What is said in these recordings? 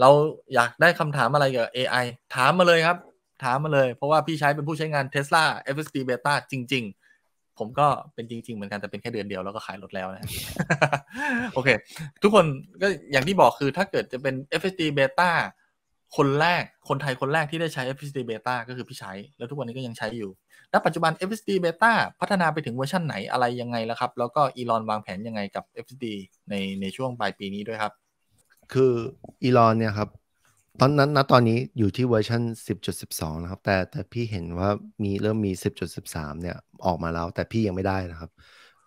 เราอยากได้คำถามอะไรกับ AI ถามมาเลยครับ ถามมาเลย เพราะว่าพี่ใช้เป็นผู้ใช้งาน Tesla FSD Beta จริง ๆ ผมก็เป็นจริง ๆ เหมือนกันแต่เป็นแค่เดือนเดียวแล้วก็ขายรถแล้วนะโอเค ทุกคนก็อย่างที่บอกคือถ้าเกิดจะเป็น FSD Beta คนแรก คนไทยคนแรกที่ได้ใช้ FSD Beta ก็คือพี่ใช้ แล้วทุกวันนี้ก็ยังใช้อยู่ ณ ปัจจุบัน FSD Beta พัฒนาไปถึงเวอร์ชันไหนอะไรยังไงแล้วครับ แล้วก็อีลอนวางแผนยังไงกับ FSD ในในช่วงปลายปีนี้ด้วยครับ คืออีลอนเนี่ยครับ ตอนนั้นณตอนนี้อยู่ที่เวอร์ชัน10.12 นะครับ แต่แต่พี่เห็นว่ามีเริ่มมี 10.13 เนี่ยออกมาแล้ว แต่พี่ยังไม่ได้นะครับ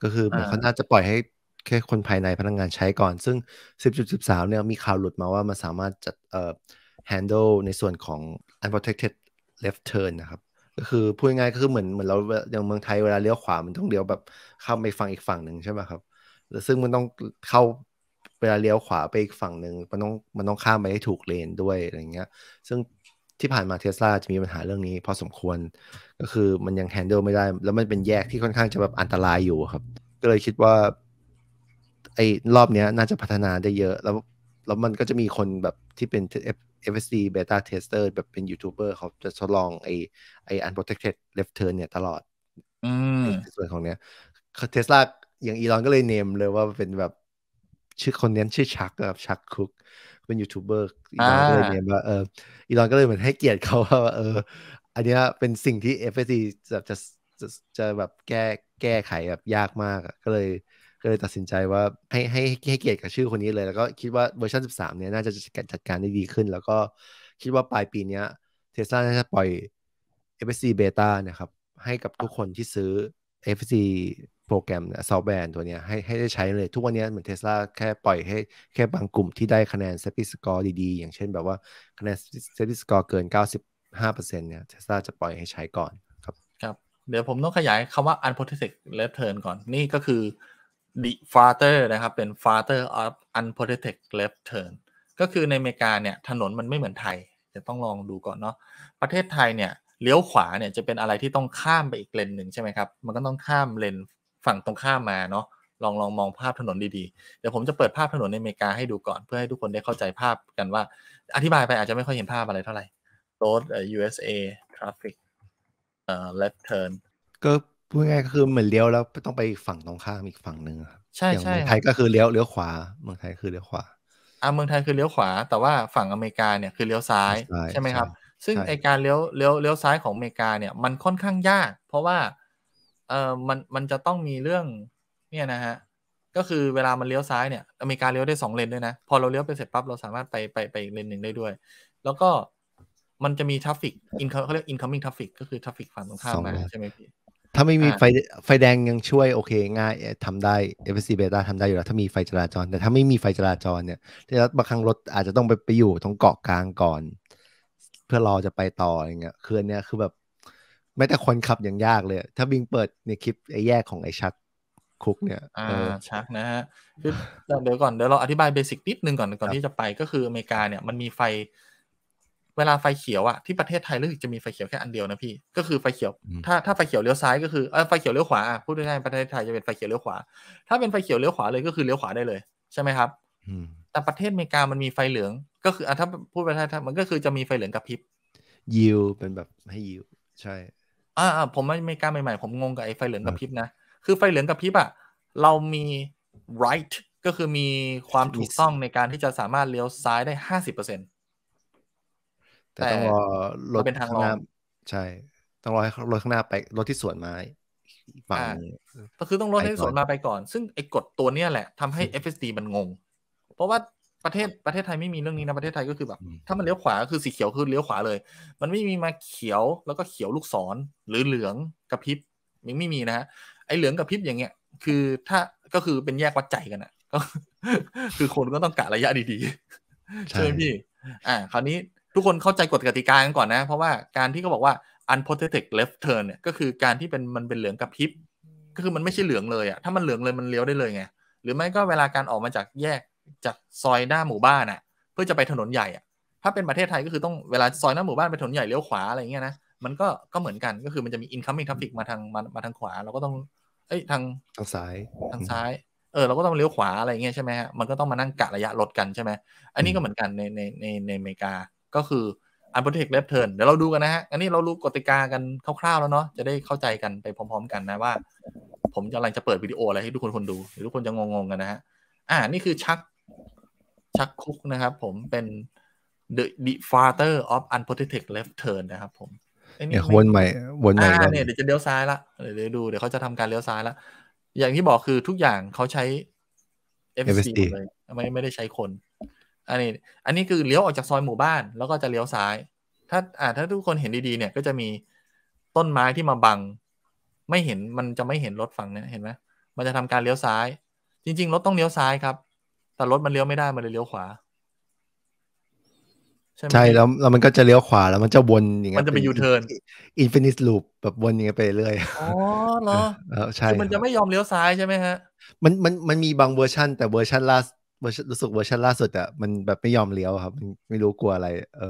ก็คือเหมือนอ่าเขาน่าจะปล่อยให้แค่คนภายในพนักงานใช้ก่อน ซึ่ง 10.13 เนี่ยมีข่าวหลุดมาว่ามันสามารถจัดเอ่อ handle ในส่วนของ unprotected left turn นะครับ ก็คือพูดง่ายๆก็คือเหมือนเหมือนเราอย่างเมืองไทยเวลาเลี้ยวขวา มันต้องเลี้ยวแบบเข้าไปฝั่งอีกฝั่งหนึ่งใช่ไหมครับแล้วซึ่งมันต้องเข้า เวลาเลี้ยวขวาไปอีกฝั่งหนึ่งมันต้องมันต้องข้ามไปให้ถูกเลนด้วยอะไรเงี้ย ซึ่งที่ผ่านมาเทสลาจะมีปัญหาเรื่องนี้พอสมควรก็คือมันยัง handle ไม่ได้ แล้วมันเป็นแยกที่ค่อนข้างจะแบบอันตรายอยู่ครับ ก็เลยคิดว่าไอ้รอบเนี้ยน่าจะพัฒนาได้เยอะ แล้วแล้วมันก็จะมีคนแบบที่เป็น F- FSD beta tester แบบเป็นยูทูบเบอร์เขาจะทดลองไอ้ไอ้ unprotected left turn เนี่ยตลอด อืมในส่วนของเนี้ยเทสลาอย่างอีลอนก็เลย name เลยว่าเป็นแบบ ชื่อคนเนี้ยชื่อ Chuck ครับ Chuck Cook เป็นยูทูบเบอร์อีลอนก็เลยอ่า name ว่าเอออีลอนก็เลยเหมือนให้เกียรติเขาว่าเออ อันเนี้ยเป็นสิ่งที่ FSD จะจะจะจะแบบแก้แก้ไขแบบยากมากอะก็เลยก็เลยตัดสินใจว่าให้ให้ให้เกียรติกับชื่อคนนี้เลย แล้วก็คิดว่าเวอร์ชัน13 เนี่ยน่าจะจัดการจัดการได้ดีขึ้น แล้วก็คิดว่าปลายปีเนี้ยเทสลาน่าจะปล่อย FSD Beta นะครับ ให้กับทุกคนที่ซื้อ FSD โปรแกรมซอฟต์แวร์ตัวเนี้ยให้ให้ได้ใช้เลย ทุกวันนี้เหมือนเทสลาแค่ปล่อยให้แค่บางกลุ่มที่ได้คะแนน s e t i score ดีๆ อย่างเช่นแบบว่าคะแนน s e t i score เกิน 95%เนี่ยเทสลาจะปล่อยให้ใช้ก่อนครับครับเดี๋ยวผมต้องขยายคำว่า unprotected left turn ก่อนนี่ก็คือ the father นะครับ เป็น father of unprotected left turn ก็คือในอเมริกาเนี่ยถนนมันไม่เหมือนไทยจะต้องลองดูก่อนเนาะประเทศไทยเนี่ยเลี้ยวขวาเนี่ยจะเป็นอะไรที่ต้องข้ามไปอีกเลนหนึ่งใช่ไหมครับ มันก็ต้องข้ามเลน ฝั่งตรงข้ามมาเนาะลองลองมองภาพถนนดีๆ เดี๋ยวผมจะเปิดภาพถนนในอเมริกาให้ดูก่อนเพื่อให้ทุกคนได้เข้าใจภาพกันว่า อธิบายไปอาจจะไม่ค่อยเห็นภาพอะไรเท่าไหร่ road เอ่อ USA traffic เอ่อ left turn ก็พูดง่ายๆก็คือเหมือนเลี้ยวแล้วต้องไปฝั่งตรงข้ามอีกฝั่งหนึ่งครับใช่อย่างใช่เมืองคไทรับยก็คือเลี้ยวเลี้ยวขวาเมืองไทยคือเลี้ยวขวาอ่าเมืองไทยคือเลี้ยวขวา แต่ว่าฝั่งอเมริกาเนี่ยคือเลี้ยวซ้ายซ้ายใช่ไหมครับใช่ซึ่งใช่ไอการเลี้ยวเลี้ยวเลี้ยวซ้ายของอเมริกาเนี่ยมันค่อนข้างยาก เพราะว่าเออมันมันจะต้องมีเรื่องเนี่ยนะฮะก็คือเวลามันเลี้ยวซ้ายเนี่ยอเมริกาเลี้ยวได้สองเลนด้วยนะ พอเราเลี้ยวไปเสร็จปั๊บเราสามารถไปไปไปอีกเลนหนึ่งได้ด้วย แล้วก็มันจะมี traffic in เขาเรียก incoming traffic ก็คือ traffic ฝั่งตรงข้ามสองมาเลนใช่ไหมพี่ถ้าไม่มีอ่าไฟไฟแดงยังช่วยโอเคง่ายเอ่อทำได้ FSC Beta ทำได้อยู่แล้วถ้ามีไฟจราจร แต่ถ้าไม่มีไฟจราจรเนี่ยแล้วบางครั้งรถอาจจะต้องไปไปอยู่ตรงเกาะกลางก่อน เพื่อรอจะไปต่ออะไรเงี้ยคืออันเนี้ยคือแบบ ไม่แต่คนขับยังยากเลย ถ้าบิงเปิดในคลิปไอ้แยกของไอ้ชักคุกเนี่ย อ่าเออชักนะฮะคือเดี๋ยวเดี๋ยวก่อนเดี๋ยวเราอธิบายเบสิกนิดนึงก่อนก่อนครับที่จะไปก็คืออเมริกาเนี่ยมันมีไฟ เวลาไฟเขียวอะที่ประเทศไทยรู้สึกจะมีไฟเขียวแค่อันเดียวนะพี่ ก็คือไฟเขียวอืมถ้าถ้าไฟเขียวเลี้ยวซ้ายก็คือเออไฟเขียวเลี้ยวขวาอะพูดง่ายๆประเทศไทยจะเป็นไฟเขียวเลี้ยวขวา ถ้าเป็นไฟเขียวเลี้ยวขวาเลยก็คือเลี้ยวขวาได้เลยใช่ไหมครับอืมแต่ประเทศอเมริกามันมีไฟเหลือง ก็คืออะถ้าพูดไปถ้ามันก็คือจะมีไฟเหลืองกระพริบยิวเป็นแบบให้ยิวใช่ อ่าอ่าผมอเมริกาใหม่ๆผมงงกับไอ้ไฟเหลืองกระพริบนะ คือไฟเหลืองกระพริบอะเรามี right ก็คือมีความถูกต้องในการที่จะสามารถเลี้ยวซ้ายได้ห้าสิบเปอร์เซ็นต์แต่ต้องรอรถมันเป็นทางข้างหน้ารองใช่ ต้องรอให้รถข้างหน้าไปรถที่สวนมาอีกฝั่งหนึงก็คือต้องลดให้ไปก่อนสวนมาไปก่อน ซึ่งไอ้กฎตัวเนี้ยแหละทำให้ FSD มันงง เพราะว่า ประเทศประเทศไทยไม่มีเรื่องนี้นะประเทศไทยก็คือแบบอืมถ้ามันเลี้ยวขวาก็คือสีเขียวคือเลี้ยวขวาเลย มันไม่มีมาเขียวแล้วก็เขียวลูกศรหรือเหลืองกระพริบยังไม่มีนะฮะไอ้เหลืองกระพริบอย่างเงี้ย คือถ้าก็คือเป็นแยกวัดใจกันอะก็คือคนก็ต้องกะระยะดีๆใช่ใช่ไหมพี่ อ่า คราวนี้ทุกคนเข้าใจกฎกติกากันก่อนนะ เพราะว่าการที่เขาบอกว่า unprotected left turn เนี่ยก็คือการที่เป็นมันเป็นเหลืองกระพริบก็คือมันไม่ใช่เหลืองเลยอะถ้ามันเหลืองเลยมันเลี้ยวได้เลยไงหรือไม่ก็เวลาการออกมาจากแยก จากซอยหน้าหมู่บ้านอะเพื่อจะไปถนนใหญ่อะถ้าเป็นประเทศไทยก็คือต้องเวลาซอยหน้าหมู่บ้านไปถนนใหญ่เลี้ยวขวาอะไรเงี้ยนะมันก็ก็เหมือนกันก็คือมันจะมี incoming traffic มาทางมามาทางขวาเราก็ต้องเอ้ยทางทางซ้ายทางซ้ายเออเราก็ต้องเลี้ยวขวาอะไรเงี้ยใช่ไหมฮะมันก็ต้องมานั่งกะระยะรถกันใช่ไหมอันนี้ก็เหมือนกันในในในในอเมริกาก็คือ unprotected left turn เดี๋ยวเราดูกันนะฮะ อันนี้เรารู้กติกากันคร่าวๆแล้วเนาะจะได้เข้าใจกันไปพร้อม ๆ กันนะว่า ผมกำลังจะเปิดวิดีโออะไรให้ทุกคนคนดูหรือทุกคนจะงงๆกันนะฮะอ่านี่คือชัก ชักคุกนะครับผมเป็น the the father of unprotected left turn นะครับผมเนี่ยวนใหม่วนใหม่อ่าเนี่ยเดี๋ยวจะเลี้ยวซ้ายละเดี๋ยวดูเดี๋ยวเขาจะทำการเลี้ยวซ้ายละอย่างที่บอกคือทุกอย่างเขาใช้ FSD เลยไม่ไม่ได้ใช้คน อันนี้ อันนี้คือเลี้ยวออกจากซอยหมู่บ้าน แล้วก็จะเลี้ยวซ้าย ถ้าอ่าถ้าทุกคนเห็นดีๆเนี่ย ก็จะมีต้นไม้ที่มาบัง ไม่เห็นมันจะไม่เห็นรถฝั่งนี้เห็นไหมมันจะทำการเลี้ยวซ้าย จริง ๆ รถต้องเลี้ยวซ้ายครับ แต่รถมันเลี้ยวไม่ได้มันเลยเลี้ยวขวา ใชใช่แล้วแล้วมันก็จะเลี้ยวขวาแล้วมันจะวนอย่างเงี้ยมันจะไปยูเทิร์น infinite loop แบบวนอย่างเงี้ยไปเรื่อยอ๋อเหรอใช่คือมันจะไม่ยอมเลี้ยวซ้ายใช่ไหมฮะ มันมันมันมีบางเวอร์ชันแต่เวอร์ชันล่าเวอร์ชันรู้สึกเวอร์ชันล่าสุดอะมันแบบไม่ยอมเลี้ยวครับไม่รู้กลัวอะไร เออ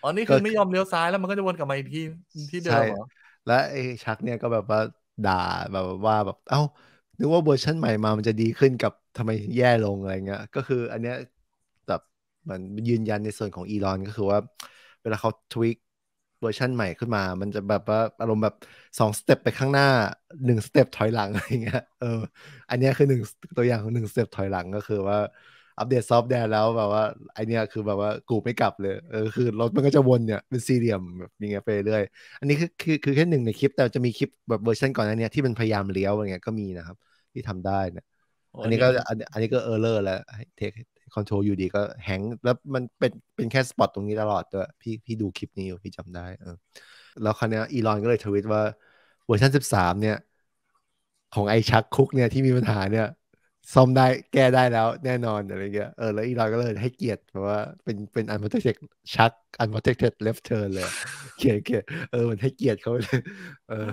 อ๋อนี่คือไม่ยอมเลี้ยวซ้ายแล้วมันก็จะวนกลับมาอีกที่ที่เดิมเหรอและไอ้ Chuck เนี่ยก็แบบว่าด่าแบบว่าแบบ เอ้า นึกว่าเวอร์ชันใหม่มามันจะดีขึ้นกับทำไมแย่ลงอะไรเงี้ย ก็คืออันเนี้ยแบบมันยืนยันในส่วนของอีลอนก็คือว่า เวลาเขา tweakเวอร์ชันใหม่ขึ้นมา มันจะแบบว่าอารมณ์แบบสองสเต็ปไปข้างหน้าหนึ่งสเต็ปถอยหลังอะไรเงี้ย เออ อันนี้คือหนึ่งตัวอย่างของหนึ่งสเต็ปถอยหลังก็คือว่า อัปเดตซอฟต์แวร์แล้วแบบว่าไอเนี้ยคือแบบว่ากูไม่กลับเลยเออคือรถมันก็จะวนเนี่ยเป็นสี่เหลี่ยมแบบอย่างเงี้ยไปเรื่อยอันนี้คือคือคือแค่หนึ่งในคลิปแต่จะมีคลิปแบบเวอร์ชันก่อนหน้านี้ที่มันพยายามเลี้ยวอะไรเงี้ยก็มีนะครับ ที่ทำได้เนี่ยอันนี้ก็อันนี้ก็ error แล้ว take control อยู่ดีก็ hang แล้วมันเป็นเป็นแค่ spot ตรงนี้ตลอดด้วยพี่พี่ดูคลิปนี้อยู่พี่จำได้เออแล้วคราวนี้อีลอนก็เลยทวีตว่าเวอร์ชันสิบสามเนี่ย ของไอ Chuck Cook เนี่ยที่มีปัญหาเนี่ย ซ่อมได้แก้ได้แล้วแน่นอนอะไรเงี้ยเออแล้วอีลอนก็เลยให้เกียรติเพราะว่าเป็นเป็น unprotected Chuck unprotected left turn เลยเกียรติเกียรติเออมันให้เกียรติเขาเลยเออ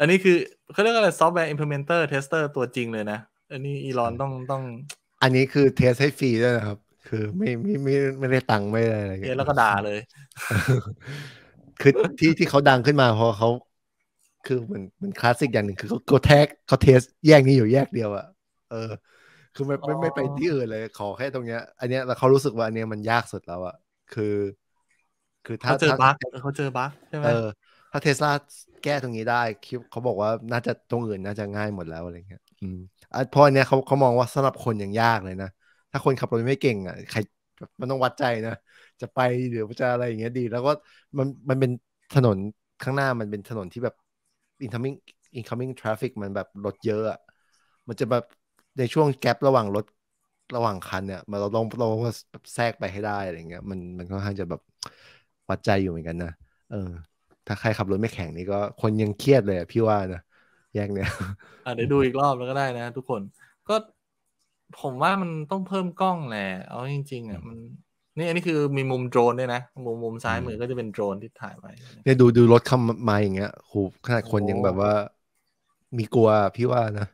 อันนี้คือเขาเรียกอะไรซอฟต์แวร์ implementer tester ตัวจริงเลยนะ อันนี้อีลอนต้องต้อง อันนี้คือ test ให้ฟรีด้วยนะครับ คือไม่ไม่ไม่ไม่ได้ตังค์ไม่ได้อะไรเงี้ยแล้วก็ด่าเลย คือที่ที่เขาดังขึ้นมาเพราะเขา คือเหมือนมันคลาสสิกอย่างหนึ่งคือเขาแท็กเขาเทสแยกนี้อยู่แยกเดียวอะเออ คือไม่ไม่ไม่ไปที่อื่นเลย ขอแค่ตรงเนี้ย อันเนี้ยแล้วเขารู้สึกว่าอันเนี้ยมันยากสุดแล้วอะคือ คือถ้าเขาเจอบั๊กเขาเจอบั๊กใช่ไหมเออถ้าเทสลาแก้ตรงนี้ได้คิดเขาบอกว่าน่าจะตรงอื่นน่าจะง่ายหมดแล้วอะไรเงี้ย อืมเพราะอันเนี้ยเขาเขามองว่าสำหรับคนอย่างยากเลยนะถ้าคนขับรถไม่เก่งอะใครมันต้องวัดใจนะจะไปหรือจะอะไรอย่างเงี้ยดี แล้วก็มันมันเป็นถนนข้างหน้ามันเป็นถนนที่แบบ incoming incoming traffic มันแบบรถเยอะอะมันจะแบบในช่วงแกลบระหว่างรถระหว่างคันเนี่ยมันเราต้องเราต้องแทรกไปให้ได้อะไรเงี้ยมันมันค่อนข้างจะแบบวัดใจอยู่เหมือนกันนะเออ ถ้าใครขับรถไม่แข็งนี่ก็คนยังเครียดเลยพี่ว่านะแยกเนี่ยอะเดี๋ยวดูอีกรอบแล้วก็ได้นะทุกคนก็ผมว่ามันต้องเพิ่มกล้องแหละเอาจริงๆอะมัน นี่อันนี้คือมีมุมโดรนด้วยนะ มุมมุมซ้ายมือก็จะเป็นโดรนที่ถ่ายไว้เนี่ยดูดูรถเข้ามาอย่างเงี้ยโหขนาดคนยังแบบว่า มีกลัวพี่ว่านะ